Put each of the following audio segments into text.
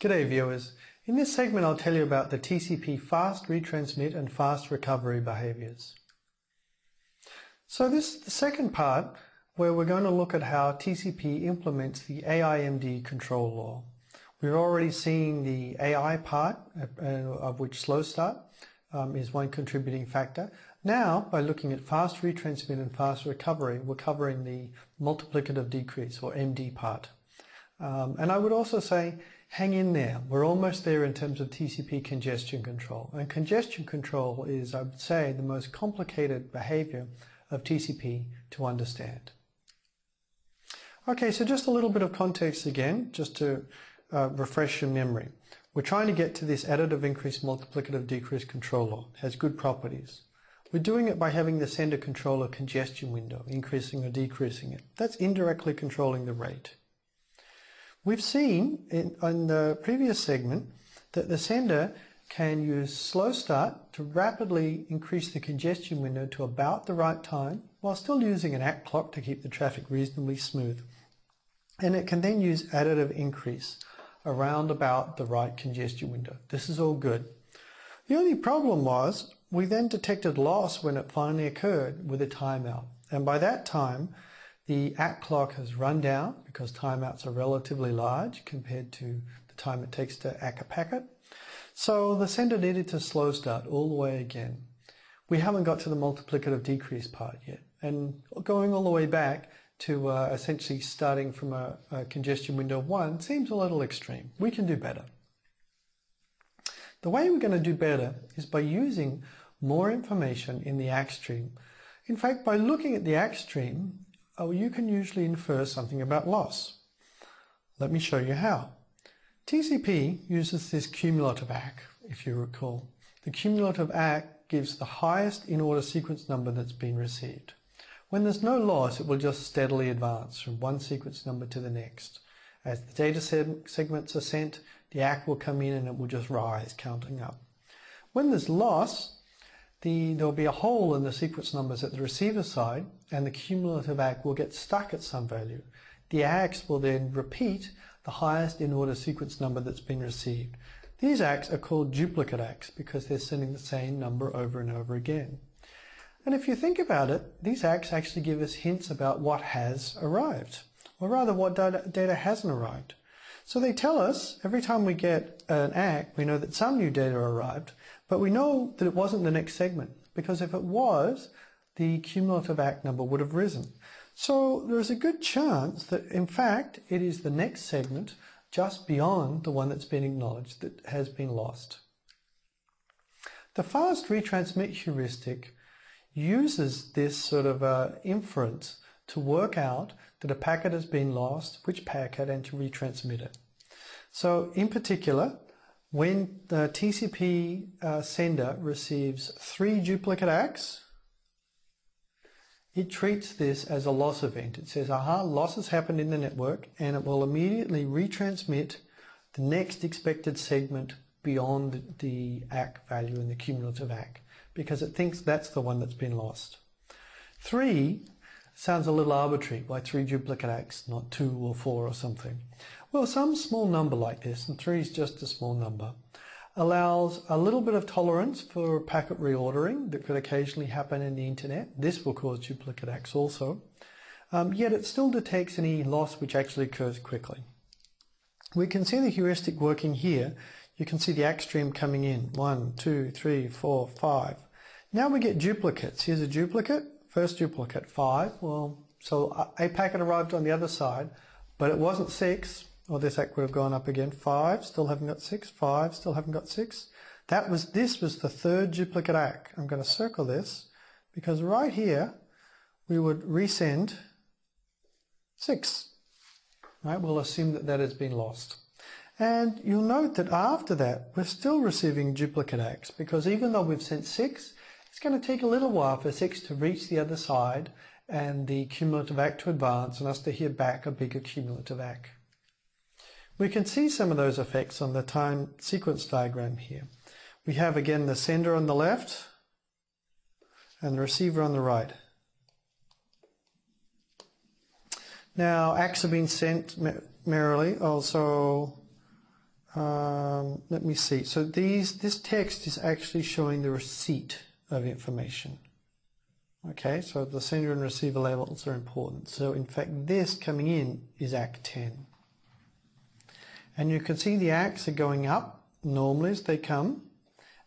G'day viewers. In this segment I'll tell you about the TCP fast retransmit and fast recovery behaviors. So this is the second part where we're going to look at how TCP implements the AIMD control law. We're already seeing the AI part uh, of which slow start um, is one contributing factor. Now, by looking at fast retransmit and fast recovery, we're covering the multiplicative decrease or MD part. Um, and I would also say, hang in there. We're almost there in terms of TCP congestion control. And congestion control is, I would say, the most complicated behavior of TCP to understand. Okay, so just a little bit of context again, just to uh, refresh your memory. We're trying to get to this additive increase multiplicative decrease controller. It has good properties. We're doing it by having the sender control a congestion window, increasing or decreasing it. That's indirectly controlling the rate. We've seen in, in the previous segment that the sender can use slow start to rapidly increase the congestion window to about the right time while still using an ACK clock to keep the traffic reasonably smooth. And it can then use additive increase around about the right congestion window. This is all good. The only problem was we then detected loss when it finally occurred with a timeout. And by that time, the ACK clock has run down because timeouts are relatively large compared to the time it takes to ACK a packet. So the sender needed to slow start all the way again. We haven't got to the multiplicative decrease part yet. And going all the way back to uh, essentially starting from a, a congestion window of one seems a little extreme. We can do better. The way we're going to do better is by using more information in the ACK stream. In fact, by looking at the ACK stream, oh, you can usually infer something about loss. Let me show you how. TCP uses this cumulative ACK, if you recall. The cumulative ACK gives the highest in-order sequence number that's been received. When there's no loss, it will just steadily advance from one sequence number to the next. As the data segments are sent, the ACK will come in and it will just rise, counting up. When there's loss, the, there'll be a hole in the sequence numbers at the receiver side and the cumulative ACK will get stuck at some value. The ACKs will then repeat the highest in order sequence number that's been received. These ACKs are called duplicate ACKs because they're sending the same number over and over again. And if you think about it, these ACKs actually give us hints about what has arrived, or rather what data, data hasn't arrived. So they tell us every time we get an ACK, we know that some new data arrived, but we know that it wasn't the next segment, because if it was, the cumulative ACK number would have risen. So there's a good chance that, in fact, it is the next segment just beyond the one that's been acknowledged that has been lost. The fast retransmit heuristic uses this sort of uh, inference to work out that a packet has been lost, which packet, and to retransmit it. So in particular, when the TCP uh, sender receives three duplicate ACKs, it treats this as a loss event. It says, aha, loss has happened in the network, and it will immediately retransmit the next expected segment beyond the ACK value in the cumulative ACK because it thinks that's the one that's been lost. Three sounds a little arbitrary. Why three duplicate ACKs, not two or four or something? Well, some small number like this, and three is just a small number, allows a little bit of tolerance for packet reordering that could occasionally happen in the internet. This will cause duplicate ACKs also. Um, yet it still detects any loss which actually occurs quickly. We can see the heuristic working here. You can see the ACK stream coming in. One, two, three, four, five. Now we get duplicates. Here's a duplicate, first duplicate, five. Well, so uh, a packet arrived on the other side, but it wasn't six, or this ACK would have gone up again. Five, still haven't got six. Five, still haven't got six. That was, this was the third duplicate ACK. I'm going to circle this because right here we would resend six. Right, we'll assume that that has been lost. And you'll note that after that, we're still receiving duplicate ACKs because even though we've sent six, it's going to take a little while for 6 to reach the other side and the cumulative ACK to advance and us to hear back a bigger cumulative ACK. We can see some of those effects on the time sequence diagram here. We have again the sender on the left and the receiver on the right. Now, ACKs have been sent merrily. Also, um, let me see. So these, this text is actually showing the receipt of information. Okay, so the sender and receiver labels are important. So in fact, this coming in is ACK 10. And you can see the ACKs are going up normally as they come.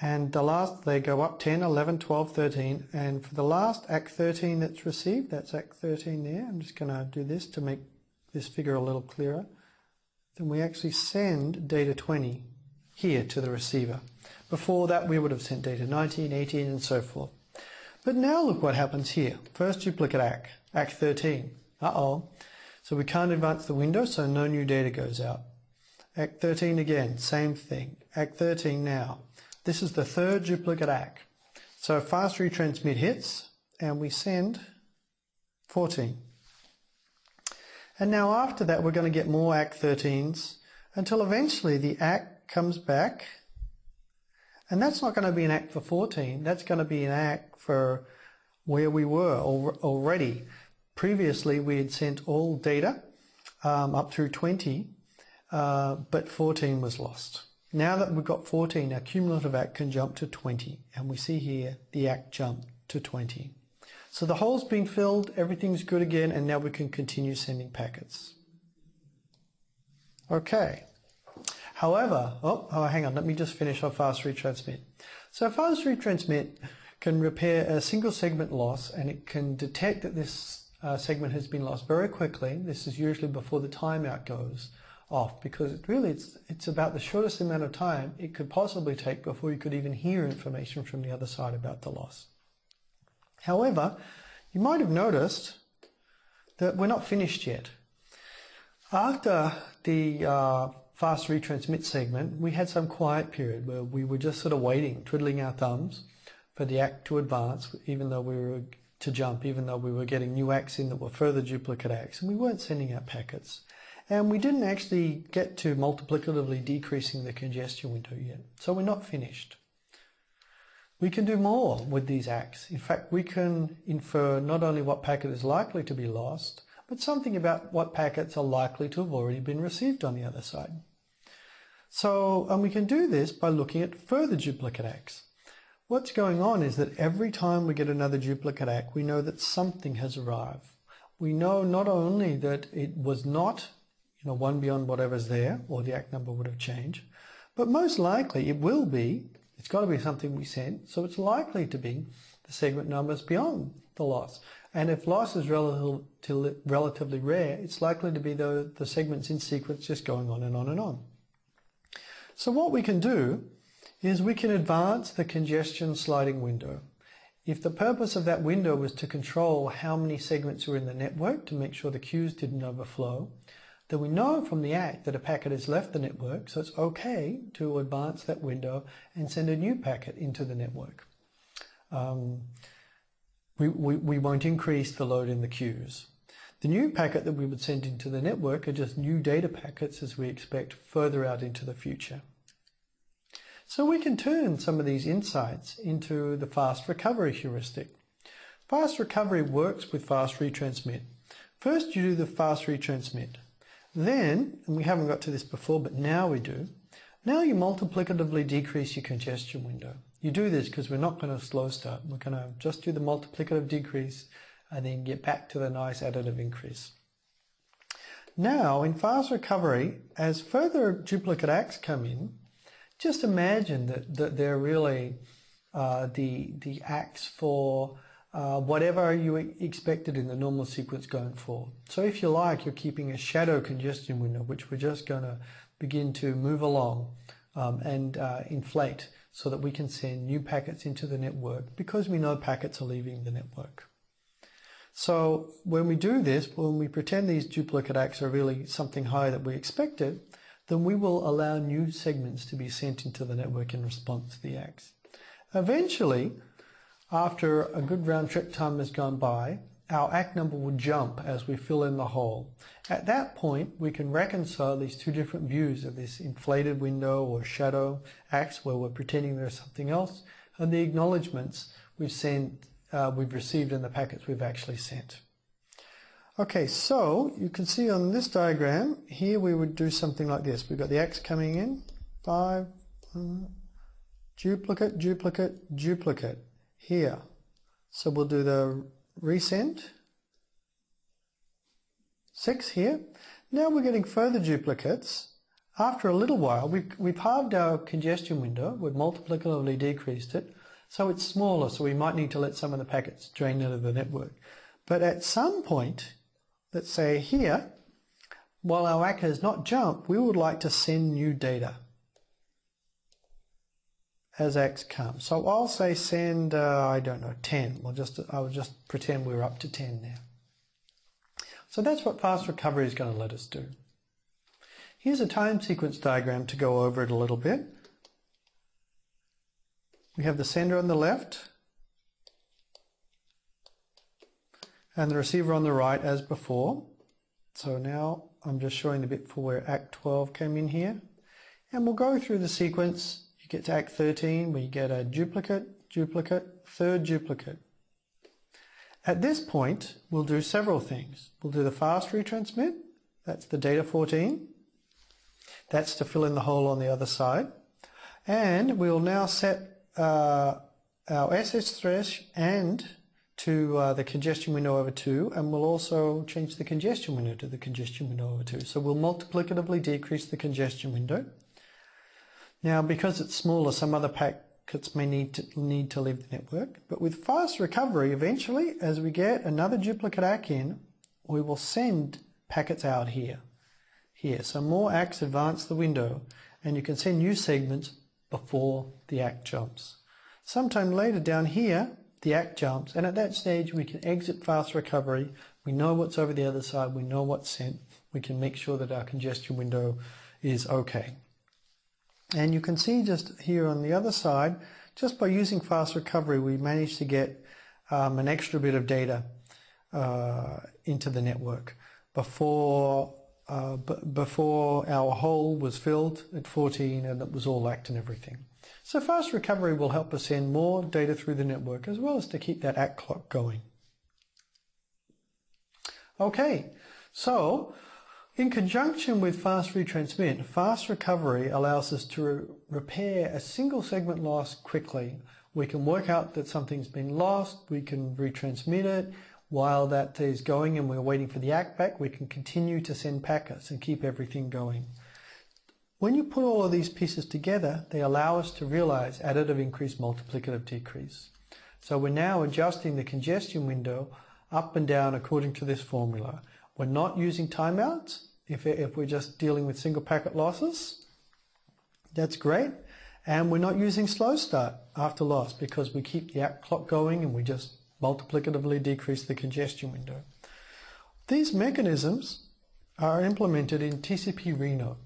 And the last, they go up 10, 11, 12, 13. And for the last ACK 13 that's received, that's ACK 13 there. I'm just going to do this to make this figure a little clearer. Then we actually send data 20 here to the receiver. Before that, we would have sent data 19, 18, and so forth. But now look what happens here. First duplicate ACK, ACK 13. Uh-oh. So we can't advance the window, so no new data goes out. ACK 13 again, same thing. ACK 13 now. This is the third duplicate ACK. So fast retransmit hits, and we send 14. And now after that, we're going to get more ACK 13s until eventually the ACK comes back and that's not going to be an ACK for 14. That's going to be an ACK for where we were already. Previously, we had sent all data um, up through 20, uh, but 14 was lost. Now that we've got 14, our cumulative ACK can jump to 20. And we see here the ACK jump to 20. So the hole's been filled, everything's good again, and now we can continue sending packets. Okay. However, oh, oh, hang on, let me just finish off fast retransmit. So fast retransmit can repair a single segment loss and it can detect that this uh, segment has been lost very quickly. This is usually before the timeout goes off because it really it's, it's about the shortest amount of time it could possibly take before you could even hear information from the other side about the loss. However, you might have noticed that we're not finished yet. After the uh, fast retransmit segment, we had some quiet period where we were just sort of waiting, twiddling our thumbs for the ACK to advance, even though we were to jump, even though we were getting new ACKs in that were further duplicate ACKs, and we weren't sending out packets. And we didn't actually get to multiplicatively decreasing the congestion window yet. So we're not finished. We can do more with these ACKs. In fact, we can infer not only what packet is likely to be lost, but something about what packets are likely to have already been received on the other side. So, and we can do this by looking at further duplicate ACKs. What's going on is that every time we get another duplicate ACK, we know that something has arrived. We know not only that it was not, you know, one beyond whatever's there, or the ACK number would have changed, but most likely it will be, it's got to be something we sent, so it's likely to be the segment numbers beyond the loss. And if loss is relatively rare, it's likely to be the, the segments in sequence just going on and on and on. So what we can do is we can advance the congestion sliding window. If the purpose of that window was to control how many segments were in the network to make sure the queues didn't overflow, then we know from the ACK that a packet has left the network, so it's okay to advance that window and send a new packet into the network. Um, we, we, we won't increase the load in the queues. The new packet that we would send into the network are just new data packets as we expect further out into the future. So we can turn some of these insights into the fast recovery heuristic. Fast recovery works with fast retransmit. First you do the fast retransmit. Then, and we haven't got to this before, but now we do, now you multiplicatively decrease your congestion window. You do this because we're not going to slow start. We're going to just do the multiplicative decrease and then get back to the nice additive increase. Now, in fast recovery, as further duplicate ACKs come in, just imagine that, that they're really uh, the, the ACKs for uh, whatever you expected in the normal sequence going forward. So if you like, you're keeping a shadow congestion window, which we're just going to begin to move along um, and uh, inflate so that we can send new packets into the network because we know packets are leaving the network. So when we do this, when we pretend these duplicate ACKs are really something high that we expected, then we will allow new segments to be sent into the network in response to the ACKs. Eventually, after a good round trip time has gone by, our ACK number will jump as we fill in the hole. At that point, we can reconcile these two different views of this inflated window or shadow ACKs where we're pretending there's something else and the acknowledgements we've sent uh, we've received in the packets we've actually sent. Okay, so you can see on this diagram, here we would do something like this. We've got the ACKs coming in, five, uh, duplicate, duplicate, duplicate here. So we'll do the resend. Six here. Now we're getting further duplicates. After a little while, we've, we've halved our congestion window, we've multiplicatively decreased it, so it's smaller, so we might need to let some of the packets drain out of the network. But at some point, let's say here, while our ACK has not jumped, we would like to send new data as ACKs comes. So I'll say send, uh, I don't know, 10. We'll just, I'll just pretend we're up to 10 now. So that's what fast recovery is going to let us do. Here's a time sequence diagram to go over it a little bit. We have the sender on the left and the receiver on the right as before. So now I'm just showing the bit for where ACK 12 came in here. And we'll go through the sequence. You get to ACK 13 where you get a duplicate, duplicate, third duplicate. At this point, we'll do several things. We'll do the fast retransmit. That's the data 14. That's to fill in the hole on the other side. And we'll now set uh, our SS thresh and to uh, the congestion window over 2 and we'll also change the congestion window to the congestion window over 2. So we'll multiplicatively decrease the congestion window. Now because it's smaller some other packets may need to, need to leave the network but with fast recovery eventually as we get another duplicate ACK in we will send packets out here. Here so more ACKs advance the window and you can send new segments before the ACK jumps. Sometime later down here the ACK jumps, and at that stage we can exit fast recovery. We know what's over the other side, we know what's sent, we can make sure that our congestion window is okay. And you can see just here on the other side, just by using fast recovery, we managed to get um, an extra bit of data uh, into the network before uh, before our hole was filled at 14 and it was all ACKed and everything. So fast recovery will help us send more data through the network as well as to keep that ACK clock going. Okay, so in conjunction with fast retransmit, fast recovery allows us to re repair a single segment loss quickly. We can work out that something's been lost, we can retransmit it. While that is going and we're waiting for the ACK back, we can continue to send packets and keep everything going. When you put all of these pieces together, they allow us to realize additive increase, multiplicative decrease. So we're now adjusting the congestion window up and down according to this formula. We're not using timeouts if, if we're just dealing with single packet losses. That's great. And we're not using slow start after loss because we keep the ACK clock going and we just multiplicatively decrease the congestion window. These mechanisms are implemented in TCP Reno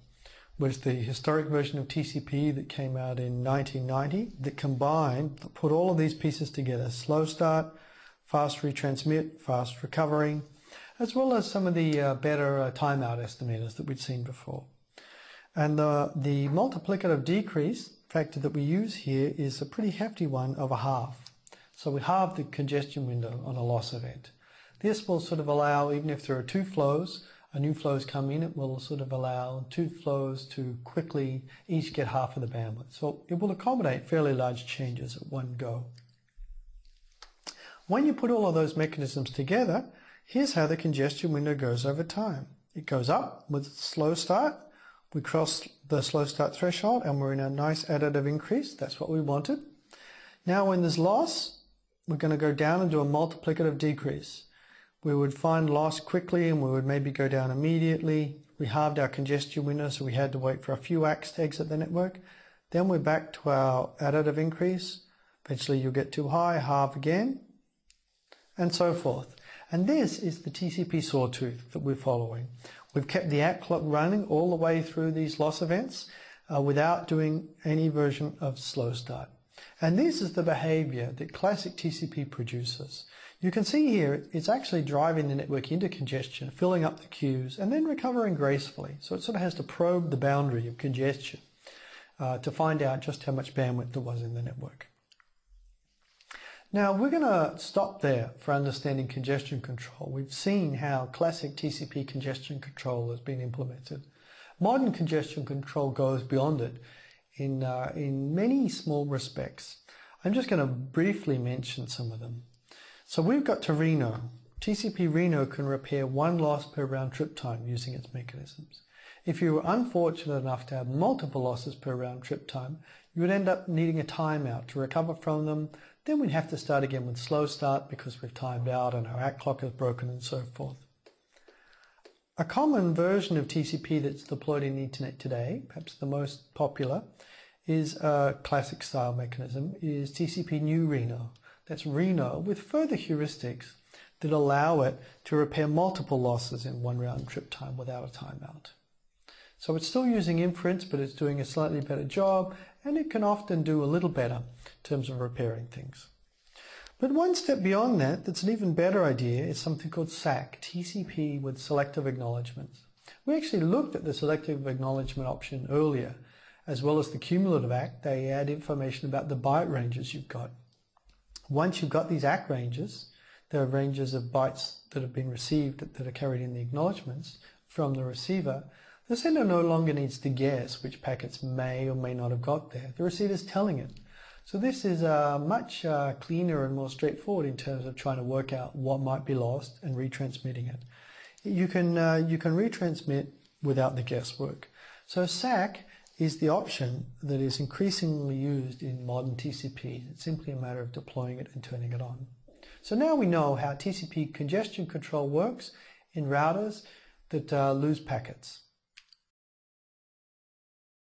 was the historic version of TCP that came out in 1990 that combined, put all of these pieces together, slow start, fast retransmit, fast recovering, as well as some of the uh, better uh, timeout estimators that we'd seen before. And the, the multiplicative decrease factor that we use here is a pretty hefty one of a half. So we halve the congestion window on a loss event. This will sort of allow, even if there are two flows, a new flows come in, it will sort of allow two flows to quickly each get half of the bandwidth. So it will accommodate fairly large changes at one go. When you put all of those mechanisms together, here's how the congestion window goes over time. It goes up with slow start. We cross the slow start threshold and we're in a nice additive increase. That's what we wanted. Now when there's loss, we're going to go down and do a multiplicative decrease we would find loss quickly and we would maybe go down immediately. We halved our congestion window, so we had to wait for a few ACKs to exit the network. Then we're back to our additive increase. Eventually you'll get too high, halve again, and so forth. And this is the TCP sawtooth that we're following. We've kept the ACK clock running all the way through these loss events uh, without doing any version of slow start. And this is the behavior that classic TCP produces. You can see here it's actually driving the network into congestion, filling up the queues, and then recovering gracefully. So it sort of has to probe the boundary of congestion uh, to find out just how much bandwidth there was in the network. Now we're going to stop there for understanding congestion control. We've seen how classic TCP congestion control has been implemented. Modern congestion control goes beyond it. in, uh, in many small respects. I'm just going to briefly mention some of them. So we've got to Reno. TCP Reno can repair one loss per round trip time using its mechanisms. If you were unfortunate enough to have multiple losses per round trip time, you would end up needing a timeout to recover from them. Then we'd have to start again with slow start because we've timed out and our clock is broken and so forth. A common version of TCP that's deployed in the internet today, perhaps the most popular, is a classic style mechanism, is TCP New Reno. That's Reno with further heuristics that allow it to repair multiple losses in one round trip time without a timeout. So it's still using inference, but it's doing a slightly better job, and it can often do a little better in terms of repairing things. But one step beyond that, that's an even better idea, is something called SACK, TCP with selective acknowledgements. We actually looked at the selective acknowledgement option earlier, as well as the cumulative ACK. They add information about the byte ranges you've got. Once you've got these ACK ranges, there are ranges of bytes that have been received that are carried in the acknowledgements from the receiver. The sender no longer needs to guess which packets may or may not have got there. The receiver is telling it. So this is uh, much uh, cleaner and more straightforward in terms of trying to work out what might be lost and retransmitting it. You can, uh, you can retransmit without the guesswork. So SACK is the option that is increasingly used in modern TCP. It's simply a matter of deploying it and turning it on. So now we know how TCP congestion control works in routers that uh, lose packets.